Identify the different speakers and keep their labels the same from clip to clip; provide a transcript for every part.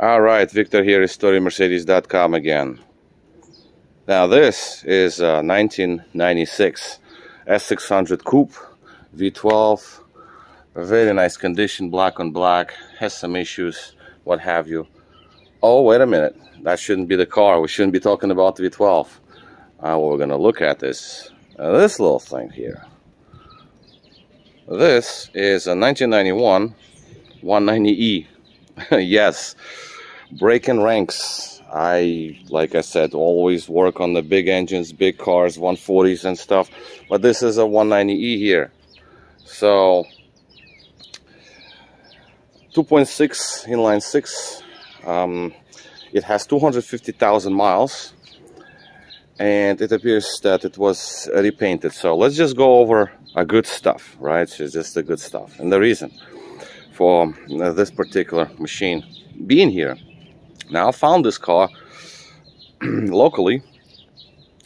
Speaker 1: All right, Victor here is StoryMercedes.com again. Now this is a 1996 S600 Coupe V12. Very nice condition, black on black. Has some issues, what have you. Oh, wait a minute. That shouldn't be the car. We shouldn't be talking about the V12. Uh, we're going to look at this. Uh, this little thing here. This is a 1991 190E. yes, breaking ranks. I, like I said, always work on the big engines, big cars, 140s and stuff. But this is a 190E here. So, 2.6 inline 6. Um, it has 250,000 miles. And it appears that it was repainted. So let's just go over a good stuff, right? It's just the good stuff. And the reason for uh, this particular machine being here. Now I found this car locally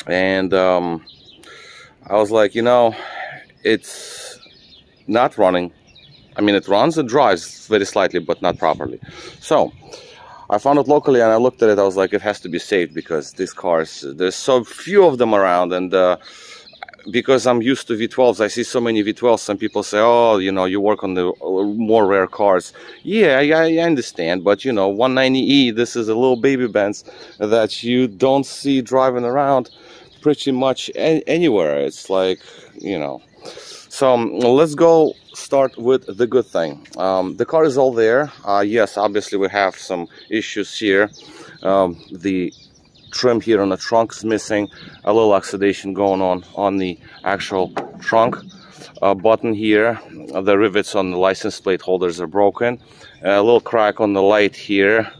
Speaker 1: and um, I was like, you know, it's not running. I mean, it runs and drives very slightly, but not properly. So I found it locally and I looked at it. I was like, it has to be saved because these cars, there's so few of them around and uh, because I'm used to V12s, I see so many V12s. Some people say, "Oh, you know, you work on the uh, more rare cars." Yeah, I, I understand, but you know, 190e, this is a little baby Benz that you don't see driving around pretty much anywhere. It's like, you know. So um, let's go start with the good thing. Um, the car is all there. Uh, yes, obviously we have some issues here. Um, the trim here on the trunk is missing a little oxidation going on on the actual trunk uh, button here. The rivets on the license plate holders are broken. A little crack on the light here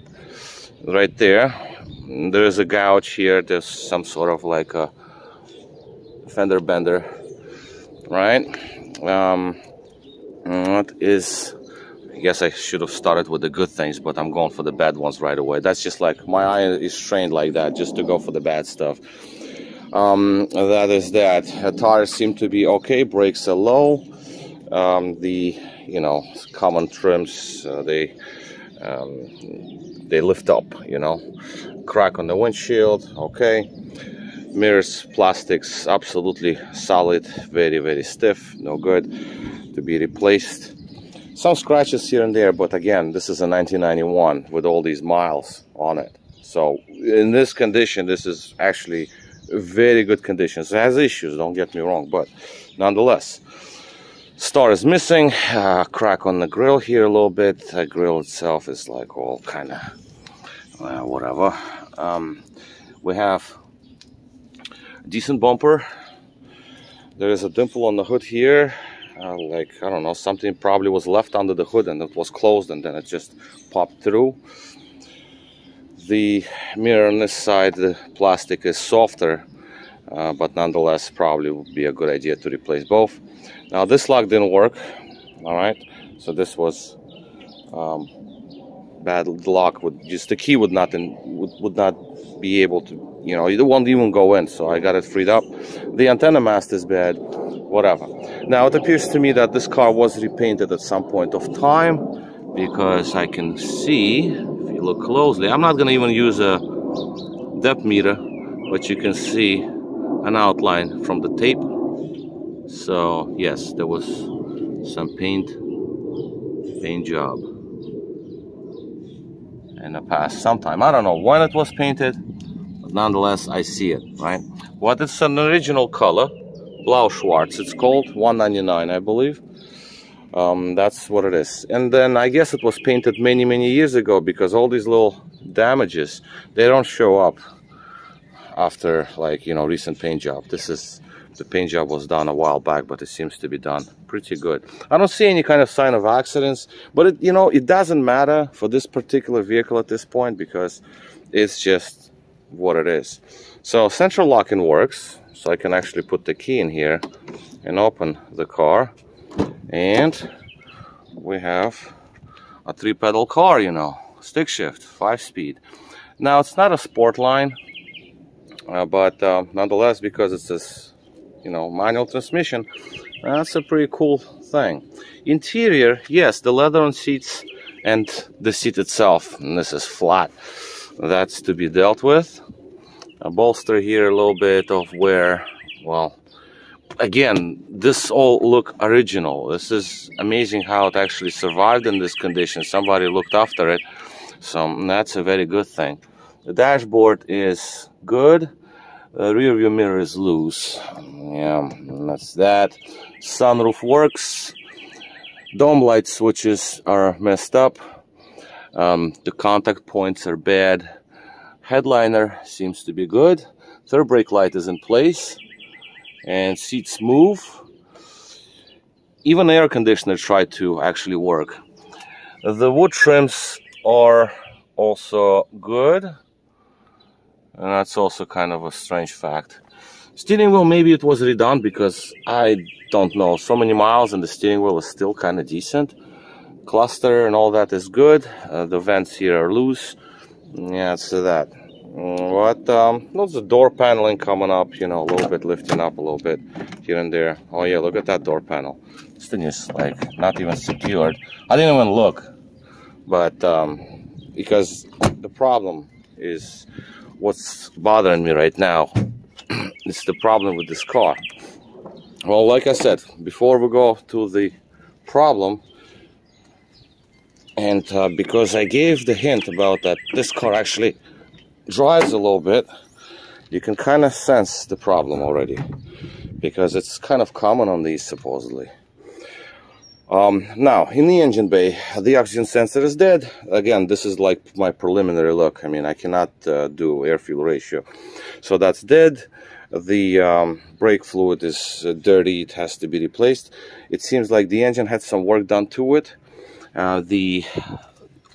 Speaker 1: right there. There's a gouge here there's some sort of like a fender bender right? Um, what is guess I should have started with the good things, but I'm going for the bad ones right away. That's just like my eye is trained like that, just to go for the bad stuff. Um, that is that. Tires seem to be okay. Brakes are low. Um, the you know common trims uh, they um, they lift up. You know, crack on the windshield. Okay. Mirrors, plastics, absolutely solid, very very stiff, no good to be replaced some scratches here and there, but again, this is a 1991 with all these miles on it. So in this condition, this is actually very good condition. It has issues, don't get me wrong, but nonetheless. Star is missing, uh, crack on the grill here a little bit. The grill itself is like all kind of uh, whatever. Um, we have decent bumper. There is a dimple on the hood here uh, like I don't know something probably was left under the hood and it was closed and then it just popped through. The mirror on this side the plastic is softer uh, but nonetheless probably would be a good idea to replace both. Now this lock didn't work all right? So this was um, bad lock would just the key would not in, would, would not be able to you know it won't even go in so I got it freed up the antenna mast is bad whatever. Now it appears to me that this car was repainted at some point of time because I can see, if you look closely, I'm not going to even use a depth meter, but you can see an outline from the tape. So yes, there was some paint, paint job in the past sometime. I don't know when it was painted, nonetheless I see it, right? what What is an original color Blau Schwarz. It's called 199, I believe. Um, that's what it is. And then I guess it was painted many, many years ago because all these little damages, they don't show up after like, you know, recent paint job. This is, the paint job was done a while back, but it seems to be done pretty good. I don't see any kind of sign of accidents, but it, you know, it doesn't matter for this particular vehicle at this point because it's just what it is. So central locking works. So I can actually put the key in here and open the car. And we have a three pedal car you know. Stick shift five speed. Now it's not a sport line uh, but uh, nonetheless because it's this you know manual transmission that's a pretty cool thing. Interior yes the leather on seats and the seat itself and this is flat that's to be dealt with. A bolster here a little bit of wear. Well again this all look original. This is amazing how it actually survived in this condition. Somebody looked after it. So mm, that's a very good thing. The dashboard is good. The rear view mirror is loose. Yeah that's that. Sunroof works. Dome light switches are messed up um, the contact points are bad. Headliner seems to be good. Third brake light is in place. And seats move. Even air conditioner tried to actually work. The wood trims are also good. And that's also kind of a strange fact. Steering wheel maybe it was redone because I don't know. So many miles and the steering wheel is still kind of decent cluster and all that is good. Uh, the vents here are loose. Yeah so that. What um the door paneling coming up you know a little bit lifting up a little bit here and there. Oh yeah look at that door panel. This thing is like not even secured. I didn't even look but um because the problem is what's bothering me right now. It's the problem with this car. Well like i said before we go to the problem and uh, because I gave the hint about that this car actually drives a little bit you can kind of sense the problem already. Because it's kind of common on these supposedly. Um, now in the engine bay the oxygen sensor is dead. Again this is like my preliminary look. I mean I cannot uh, do air fuel ratio. So that's dead. The um, brake fluid is uh, dirty. It has to be replaced. It seems like the engine had some work done to it uh, the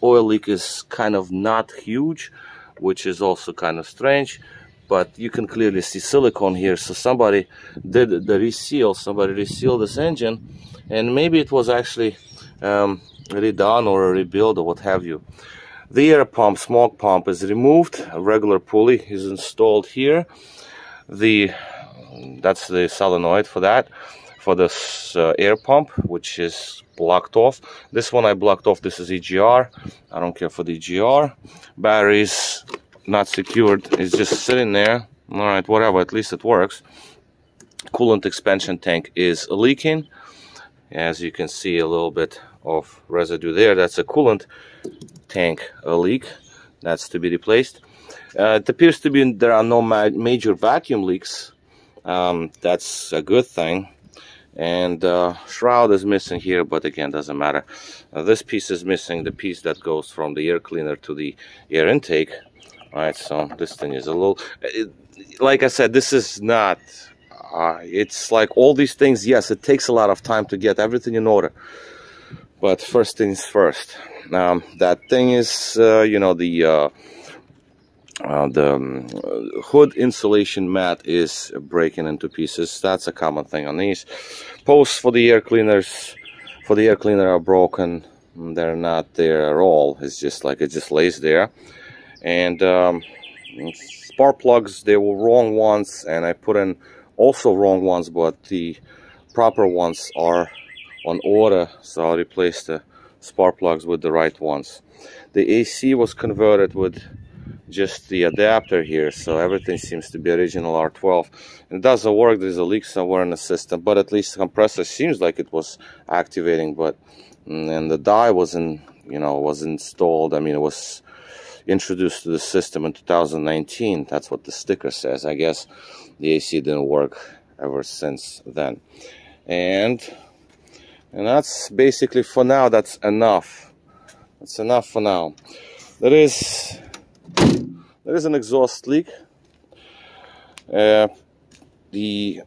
Speaker 1: oil leak is kind of not huge, which is also kind of strange, but you can clearly see silicone here. So somebody did the reseal, somebody resealed this engine, and maybe it was actually um, redone or rebuilt or what have you. The air pump, smoke pump is removed. A regular pulley is installed here. The that's the solenoid for that for this uh, air pump, which is blocked off. This one I blocked off. This is EGR. I don't care for the EGR. Batteries not secured. It's just sitting there. All right, whatever. At least it works. Coolant expansion tank is leaking. As you can see, a little bit of residue there. That's a coolant tank leak. That's to be replaced. Uh, it appears to be there are no ma major vacuum leaks. Um, that's a good thing and uh, shroud is missing here but again doesn't matter. Uh, this piece is missing the piece that goes from the air cleaner to the air intake. All right so this thing is a little it, like I said this is not uh, it's like all these things yes it takes a lot of time to get everything in order. But first things first. Um, that thing is uh, you know the uh, the um, hood insulation mat is breaking into pieces. That's a common thing on these. Posts for the air cleaners, for the air cleaner are broken. They're not there at all. It's just like it just lays there. And um, spark plugs, they were wrong ones, and I put in also wrong ones, but the proper ones are on order. So I replaced the spark plugs with the right ones. The AC was converted with just the adapter here so everything seems to be original R12 it doesn't work there's a leak somewhere in the system but at least the compressor seems like it was activating but mm, and the dye wasn't you know was installed. I mean it was introduced to the system in 2019 that's what the sticker says. I guess the AC didn't work ever since then. And and that's basically for now. That's enough. That's enough for now. There is there is an exhaust leak. Uh, the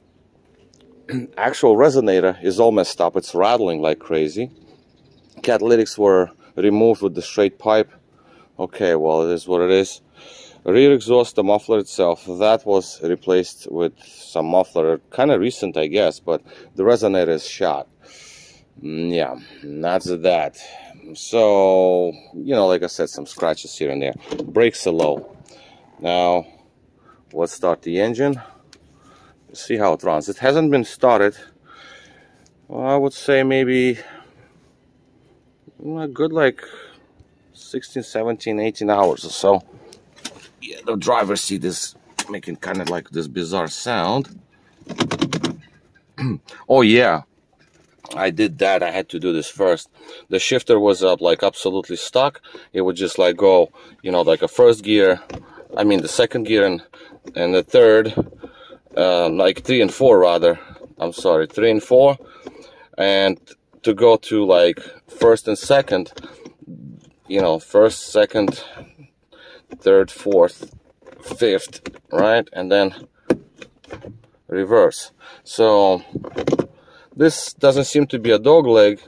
Speaker 1: actual resonator is all messed up. It's rattling like crazy. Catalytics were removed with the straight pipe. Okay, well, it is what it is. Rear exhaust, the muffler itself, that was replaced with some muffler, kind of recent, I guess, but the resonator is shot. Mm, yeah, that's that. So, you know, like I said, some scratches here and there. Brakes are low. Now, let's start the engine. See how it runs. It hasn't been started. Well, I would say maybe mm, a good like 16 17 18 hours or so yeah the driver's seat is making kind of like this bizarre sound oh yeah I did that. I had to do this first. The shifter was up like absolutely stuck. It would just like go, you know, like a first gear. I mean the second gear and and the third, uh, like three and four rather. I'm sorry, three and four, and to go to like first and second, you know, first, second, third, fourth, fifth, right, and then reverse. So this doesn't seem to be a dog leg,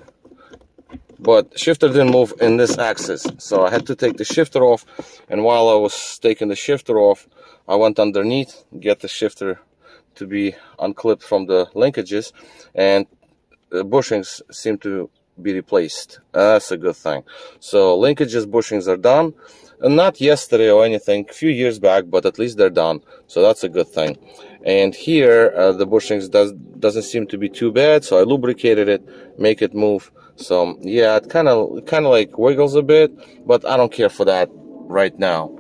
Speaker 1: but shifter didn't move in this axis. So I had to take the shifter off, and while I was taking the shifter off, I went underneath, get the shifter to be unclipped from the linkages, and the bushings seem to be replaced. That's a good thing. So linkages, bushings are done. Not yesterday or anything, a few years back, but at least they're done. So that's a good thing. And here, uh, the bushings does, doesn't seem to be too bad. So I lubricated it, make it move. So yeah, it kind of, kind of like wiggles a bit, but I don't care for that right now.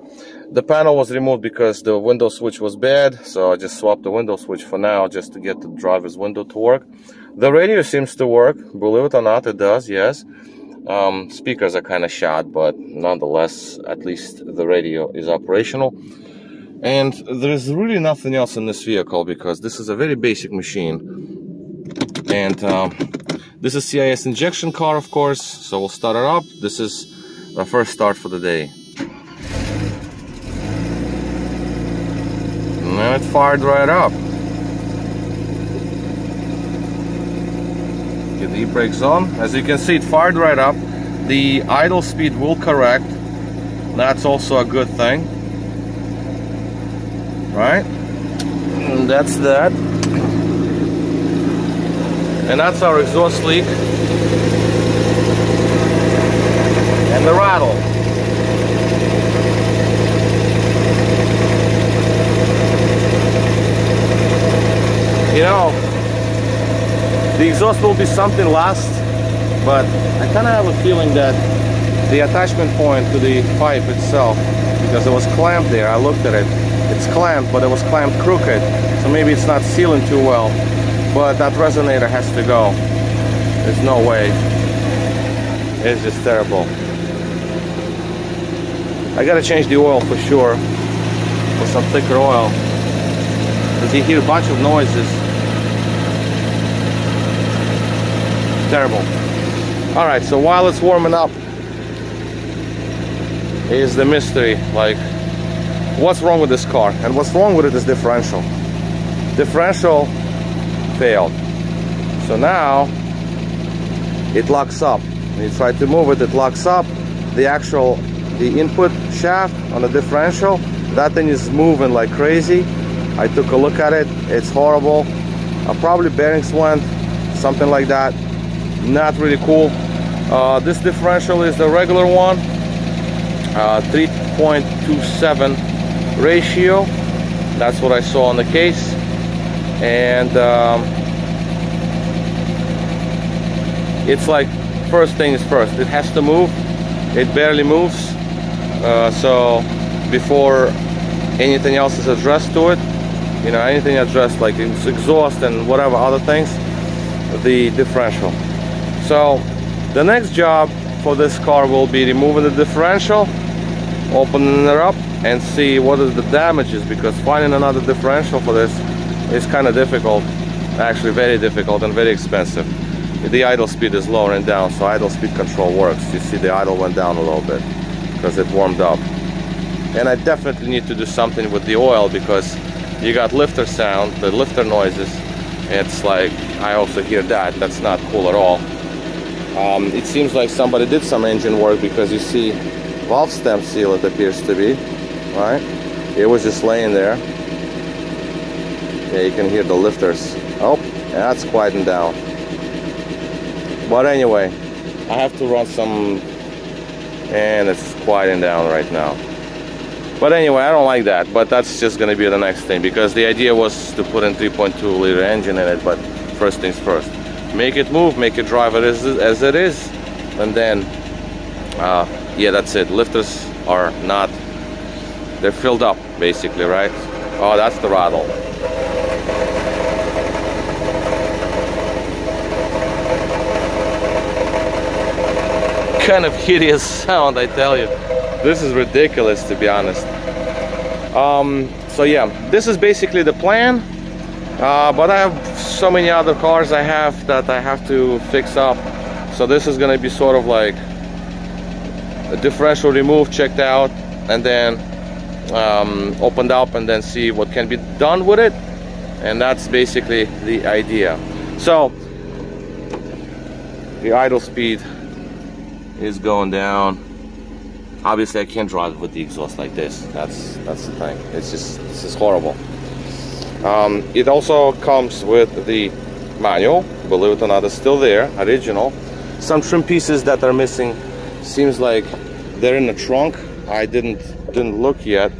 Speaker 1: The panel was removed because the window switch was bad. So I just swapped the window switch for now just to get the driver's window to work. The radio seems to work. Believe it or not, it does, yes. Um, speakers are kind of shot, but nonetheless, at least the radio is operational. And there's really nothing else in this vehicle because this is a very basic machine. And um, this is CIS injection car, of course, so we'll start it up. This is the first start for the day. And it fired right up. Get the e-brakes on. As you can see, it fired right up. The idle speed will correct. That's also a good thing. Right? And that's that. And that's our exhaust leak. And the rattle. You know, the exhaust will be something last, but I kind of have a feeling that the attachment point to the pipe itself, because it was clamped there, I looked at it, it's clamped, but it was clamped crooked, so maybe it's not sealing too well, but that resonator has to go. There's no way. It's just terrible. I gotta change the oil for sure, for some thicker oil, because you hear a bunch of noises terrible. All right, so while it's warming up, is the mystery. Like, what's wrong with this car? And what's wrong with it is differential. Differential failed. So now, it locks up. When you try to move it, it locks up. The actual, the input shaft on the differential, that thing is moving like crazy. I took a look at it. It's horrible. Uh, probably bearings went, something like that not really cool. Uh, this differential is the regular one uh, 3.27 ratio. That's what I saw on the case. And um, it's like first thing is first. It has to move. It barely moves. Uh, so before anything else is addressed to it you know anything addressed like exhaust and whatever other things the differential so the next job for this car will be removing the differential, opening it up and see what is the damages because finding another differential for this is kind of difficult, actually very difficult and very expensive. The idle speed is lowering down so idle speed control works. You see the idle went down a little bit because it warmed up. And I definitely need to do something with the oil because you got lifter sound, the lifter noises. It's like, I also hear that, that's not cool at all. Um, it seems like somebody did some engine work because you see valve stem seal it appears to be, right? It was just laying there. Yeah, you can hear the lifters. Oh, that's quieting down. But anyway, I have to run some, and it's quieting down right now. But anyway, I don't like that, but that's just gonna be the next thing because the idea was to put in 3.2 liter engine in it, but first things first make it move, make it drive it as, as it is, and then uh, yeah that's it. Lifters are not they're filled up basically right? Oh that's the rattle. Kind of hideous sound I tell you. This is ridiculous to be honest. Um, so yeah this is basically the plan. Uh, but I have so many other cars I have that I have to fix up. So this is gonna be sort of like a differential remove checked out and then um, opened up and then see what can be done with it. And that's basically the idea. So the idle speed is going down. Obviously I can't drive with the exhaust like this. That's that's the thing. It's just this is horrible um, it also comes with the manual. Believe it or not it's still there original. Some trim pieces that are missing seems like they're in the trunk. I didn't didn't look yet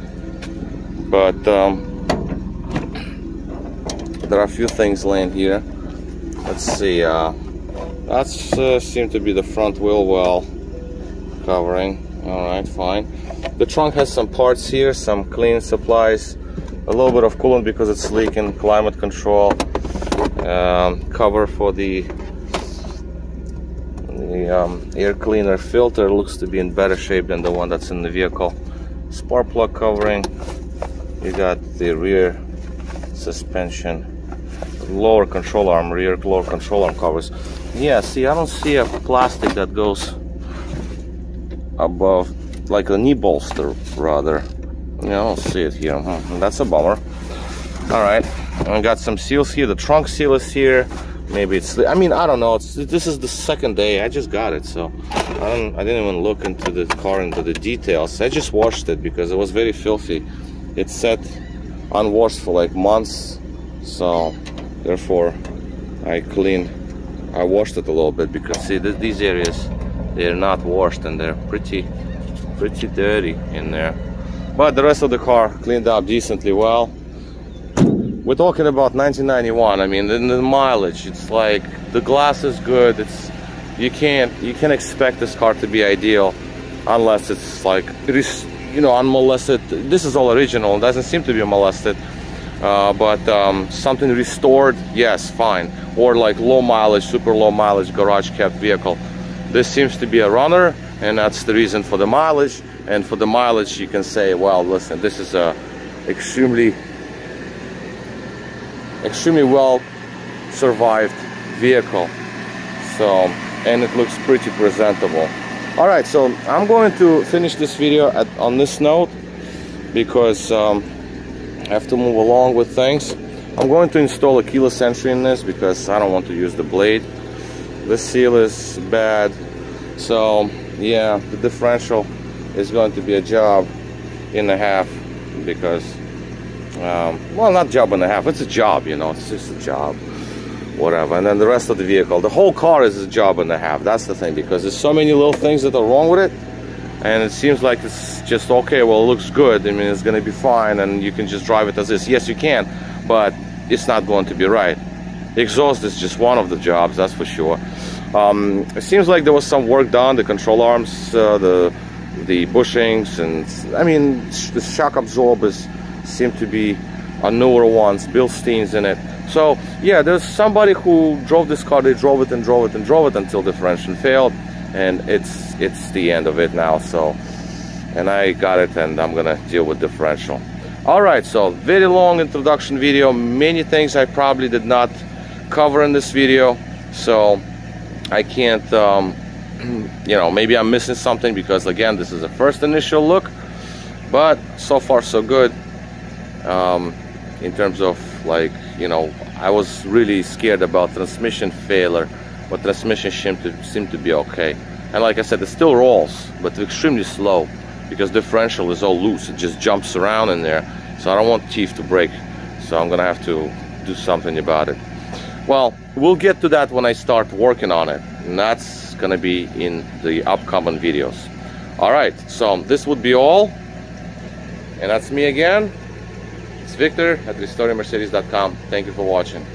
Speaker 1: but um, there are a few things laying here. Let's see uh, that's uh, seem to be the front wheel well covering. All right fine. The trunk has some parts here some clean supplies a little bit of coolant because it's leaking climate control um, cover for the the um, air cleaner filter. Looks to be in better shape than the one that's in the vehicle. Spark plug covering. You got the rear suspension lower control arm rear lower control arm covers. Yeah see I don't see a plastic that goes above like a knee bolster rather yeah, I don't see it here that's a bummer. All right I got some seals here. The trunk seal is here. Maybe it's I mean I don't know. It's this is the second day. I just got it so I don't I didn't even look into the car into the details. I just washed it because it was very filthy. It sat unwashed for like months so therefore I cleaned I washed it a little bit because see th these areas they're not washed and they're pretty pretty dirty in there but the rest of the car cleaned up decently well. We're talking about 1991 I mean the, the mileage it's like the glass is good. It's you can't you can't expect this car to be ideal unless it's like it is you know unmolested. This is all original. It doesn't seem to be molested. Uh, but um, something restored yes fine. Or like low mileage super low mileage garage kept vehicle. This seems to be a runner and that's the reason for the mileage and for the mileage you can say well listen this is a extremely extremely well survived vehicle. So and it looks pretty presentable. All right so i'm going to finish this video at, on this note because um, i have to move along with things. I'm going to install a keyless entry in this because i don't want to use the blade. The seal is bad. So yeah the differential is going to be a job and a half because um, well not job and a half it's a job you know it's just a job whatever. And then the rest of the vehicle the whole car is a job and a half that's the thing because there's so many little things that are wrong with it and it seems like it's just okay well it looks good I mean it's gonna be fine and you can just drive it as is. Yes you can but it's not going to be right. Exhaust is just one of the jobs that's for sure. Um, it seems like there was some work done the control arms uh, the the bushings and I mean the shock absorbers seem to be a newer ones Bilstein's in it. So yeah there's somebody who drove this car they drove it and drove it and drove it until differential failed and it's it's the end of it now so and I got it and I'm gonna deal with differential all right so very long introduction video many things I probably did not cover in this video so I can't um, you know maybe I'm missing something because again this is a first initial look but so far so good um, in terms of like you know I was really scared about transmission failure but transmission seemed to, seemed to be okay. And like I said it still rolls but extremely slow because differential is all loose. It just jumps around in there. So I don't want teeth to break. So I'm gonna have to do something about it. Well, we'll get to that when I start working on it. And gonna be in the upcoming videos. All right, so this would be all. And that's me again. It's Victor at RestoreYourMercedes.com. Thank you for watching.